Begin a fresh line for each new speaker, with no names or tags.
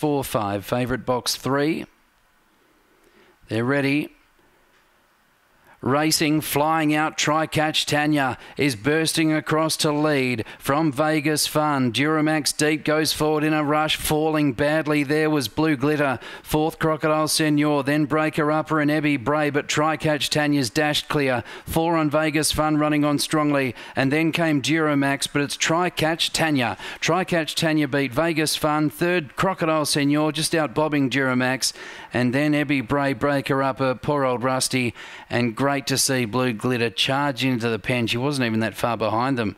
four, five. Favourite box three. They're ready. Racing, flying out, try catch Tanya is bursting across to lead from Vegas Fun. Duramax Deep goes forward in a rush, falling badly. There was Blue Glitter, fourth Crocodile Senor, then Breaker Upper and Ebby Bray, but try catch Tanya's dashed clear. Four on Vegas Fun running on strongly, and then came Duramax, but it's try catch Tanya. Try catch Tanya beat Vegas Fun, third Crocodile Senor, just out bobbing Duramax, and then Ebby Bray, Breaker Upper, poor old Rusty, and great to see Blue Glitter charge into the pen. She wasn't even that far behind them.